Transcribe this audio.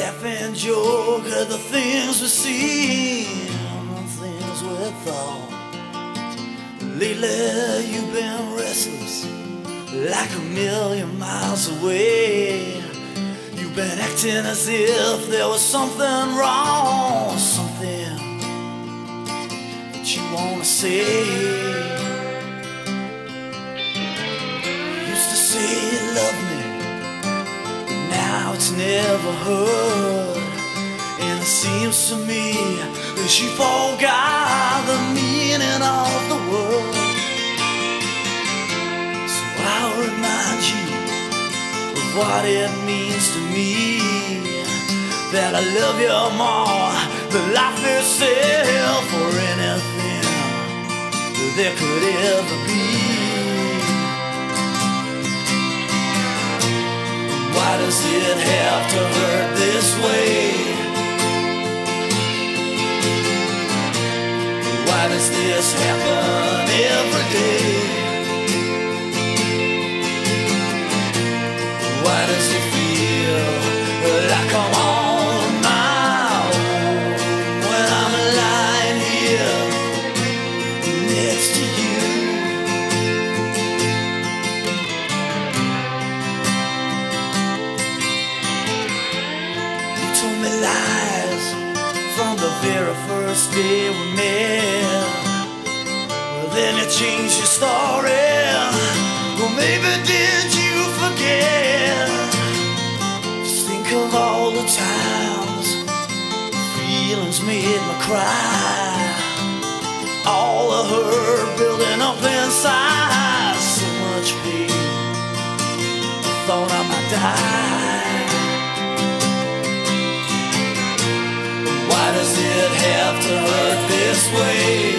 laugh and joke at the things we see, the things we thought. Lately, you've been restless, like a million miles away. You've been acting as if there was something wrong, something that you wanna say. Never heard. And it seems to me that you forgot the meaning of the word. So I'll remind you of what it means to me that I love you more than life itself or anything that there could ever be. Have to hurt this way? Why does this happen told me lies from the very first day we met. Well, then you changed your story. Well, maybe did you forget? Just think of all the times feelings made me cry. All the hurt building up inside. Way?